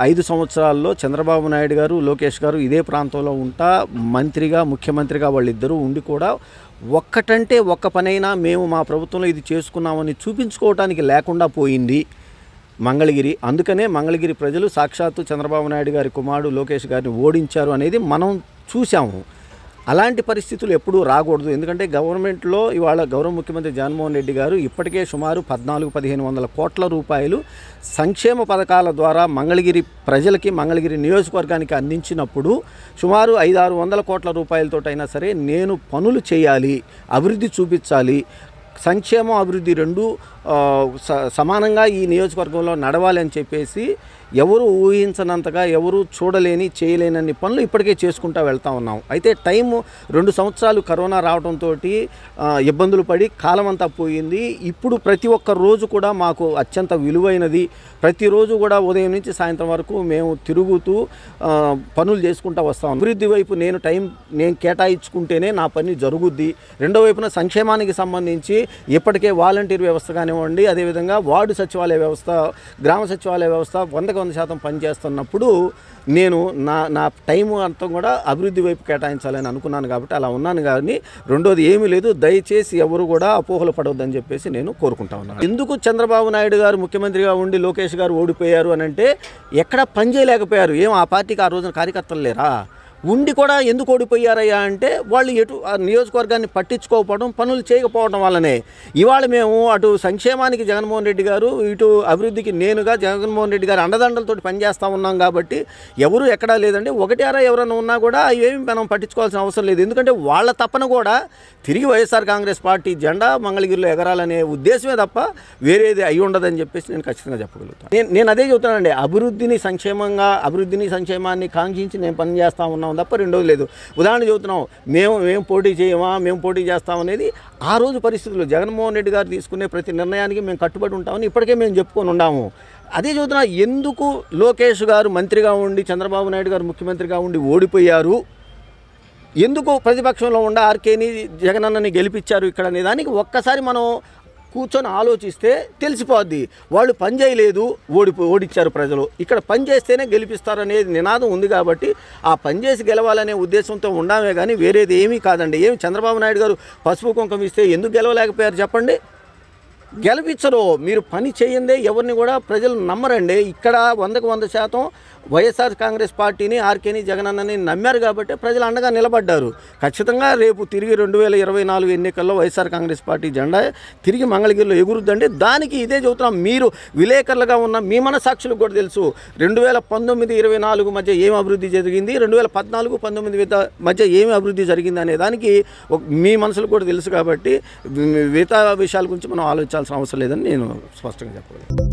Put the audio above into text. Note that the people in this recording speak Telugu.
ఐదు సంవత్సరాల్లో చంద్రబాబు నాయుడు గారు లోకేష్ గారు ఇదే ప్రాంతంలో ఉంటా మంత్రిగా ముఖ్యమంత్రిగా వాళ్ళిద్దరూ ఉండి కూడా ఒక్కటంటే ఒక్క పనైనా మేము మా ప్రభుత్వంలో ఇది చేసుకున్నామని చూపించుకోవటానికి లేకుండా పోయింది మంగళగిరి. అందుకనే మంగళగిరి ప్రజలు సాక్షాత్తు చంద్రబాబు నాయుడు గారి కుమారుడు లోకేష్ గారిని ఓడించారు అనేది మనం చూసాము అలాంటి పరిస్థితులు ఎప్పుడూ రాకూడదు. ఎందుకంటే గవర్నమెంట్లో ఇవాళ గౌరవ ముఖ్యమంత్రి జగన్మోహన్ రెడ్డి గారు ఇప్పటికే సుమారు పద్నాలుగు పదిహేను వందల కోట్ల రూపాయలు సంక్షేమ పథకాల ద్వారా మంగళగిరి ప్రజలకి మంగళగిరి నియోజకవర్గానికి అందించినప్పుడు సుమారు ఐదు ఆరు వందల కోట్ల రూపాయలతోటైనా సరే నేను పనులు చేయాలి అభివృద్ధి చూపించాలి సంక్షేమం అభివృద్ధి రెండు స- సమానంగా ఈ నియోజకవర్గంలో నడవాలి అని చెప్పేసి ఎవరు ఊహించనంతగా ఎవరు చూడలేని చేయలేనన్ని పనులు ఇప్పటికే చేసుకుంటూ వెళ్తా ఉన్నాం. అయితే టైం రెండు సంవత్సరాలు కరోనా రావడంతో ఇబ్బందులు పడి కాలం అంతా పోయింది. ఇప్పుడు ప్రతి ఒక్క రోజు కూడా మాకు అత్యంత విలువైనది. ప్రతిరోజు కూడా ఉదయం నుంచి సాయంత్రం వరకు మేము తిరుగుతూ పనులు చేసుకుంటూ వస్తాం అభివృద్ధి వైపు నేను టైం నేను కేటాయించుకుంటేనే నా పని జరుగుద్ది. రెండో వైపున సంక్షేమానికి సంబంధించి ఇప్పటికే వాలంటీర్ వ్యవస్థ కానివ్వండి అదేవిధంగా వార్డు సచివాలయ వ్యవస్థ గ్రామ సచివాలయ వ్యవస్థ వందకు వంద శాతం పనిచేస్తున్నప్పుడు నేను నా నా టైం అంతా కూడా అభివృద్ధి వైపు కేటాయించాలని అనుకున్నాను కాబట్టి అలా ఉన్నాను కానీ రెండోది ఏమీ లేదు. దయచేసి ఎవరు కూడా అపోహలు పడవద్దని చెప్పేసి నేను కోరుకుంటా ఉన్నాను. ఎందుకు చంద్రబాబు నాయుడు గారు ముఖ్యమంత్రిగా ఉండి లోకేష్ గారు ఓడిపోయారు అని అంటే ఎక్కడ పని చేయలేకపోయారు. ఏం ఆ పార్టీకి ఆ రోజున కార్యకర్తలు లేరా? ఉండి కూడా ఎందుకు ఓడిపోయారయ్యా అంటే వాళ్ళు ఎటు ఆ నియోజకవర్గాన్ని పట్టించుకోకపోవడం పనులు చేయకపోవడం వల్లనే. ఇవాళ మేము అటు సంక్షేమానికి జగన్మోహన్ రెడ్డి గారు ఇటు అభివృద్ధికి నేనుగా జగన్మోహన్ రెడ్డి గారు అండదండలతో పనిచేస్తూ ఉన్నాం కాబట్టి ఎవరు ఎక్కడా లేదండి. ఒకటి అరా ఎవరైనా ఉన్నా కూడా ఏమి మనం పట్టించుకోవాల్సిన అవసరం లేదు. ఎందుకంటే వాళ్ళ తప్పన కూడా తిరిగి వైఎస్ఆర్ కాంగ్రెస్ పార్టీ జెండా మంగళగిరిలో ఎగరాలనే ఉద్దేశమే తప్ప వేరేది అయి ఉండదని చెప్పేసి నేను ఖచ్చితంగా చెప్పగలుగుతాను. నేను నేను అదే చెబుతానండి అభివృద్ధిని సంక్షేమంగా అభివృద్ధిని సంక్షేమాన్ని కాంక్షించి నేను పని చేస్తాం ఉన్నాం తప్ప రెండోది లేదు. ఉదాహరణ చెబుతున్నాం మేము మేము పోటీ చేయమా మేము పోటీ చేస్తాం అనేది ఆ రోజు పరిస్థితులు జగన్మోహన్ రెడ్డి గారు తీసుకునే ప్రతి నిర్ణయానికి మేము కట్టుబడి ఉంటామని ఇప్పటికే మేము చెప్పుకొని ఉన్నాము. అదే చెబుతున్నా ఎందుకు లోకేష్ గారు మంత్రిగా ఉండి చంద్రబాబు నాయుడు గారు ముఖ్యమంత్రిగా ఉండి ఓడిపోయారు? ఎందుకు ప్రతిపక్షంలో ఉండ ఆర్కేని జగనన్నని గెలిపించారు ఇక్కడ అనే దానికి ఒక్కసారి మనం కూర్చొని ఆలోచిస్తే తెలిసిపోద్ది. వాళ్ళు పని చేయలేదు ఓడిపో ఓడిచ్చారు ప్రజలు. ఇక్కడ పని చేస్తేనే గెలిపిస్తారనేది నినాదం ఉంది కాబట్టి ఆ పని చేసి గెలవాలనే ఉద్దేశంతో ఉండామే కానీ వేరేది ఏమీ కాదండి. ఏమి చంద్రబాబు నాయుడు గారు పసుపు కుంకం ఇస్తే ఎందుకు గెలవలేకపోయారు చెప్పండి? గెలిపించరు. మీరు పని చేయందే ఎవరిని కూడా ప్రజలు నమ్మరండి. ఇక్కడ వందకు వంద శాతం వైఎస్ఆర్ కాంగ్రెస్ పార్టీని ఆర్కేని జగనన్నని నమ్మారు కాబట్టి ప్రజలు అండగా నిలబడ్డారు. ఖచ్చితంగా రేపు తిరిగి రెండు వేల ఇరవై నాలుగు ఎన్నికల్లో వైఎస్ఆర్ కాంగ్రెస్ పార్టీ జెండా తిరిగి మంగళగిరిలో ఎగురుద్దండి. దానికి ఇదే చెబుతున్నాం. మీరు విలేకరులుగా ఉన్న మీ మన సాక్షులకు కూడా తెలుసు. రెండు వేల పంతొమ్మిది ఇరవై నాలుగు మధ్య ఏం అభివృద్ధి జరిగింది? రెండు వేల పద్నాలుగు పంతొమ్మిది విత- మధ్య ఏమి అభివృద్ధి జరిగింది అనే దానికి మీ మనసులకు కూడా తెలుసు కాబట్టి మిగతా విషయాల గురించి మనం ఆలోచించాలి చేయాల్సిన అవసరం లేదని నేను స్పష్టంగా చెప్పగలను.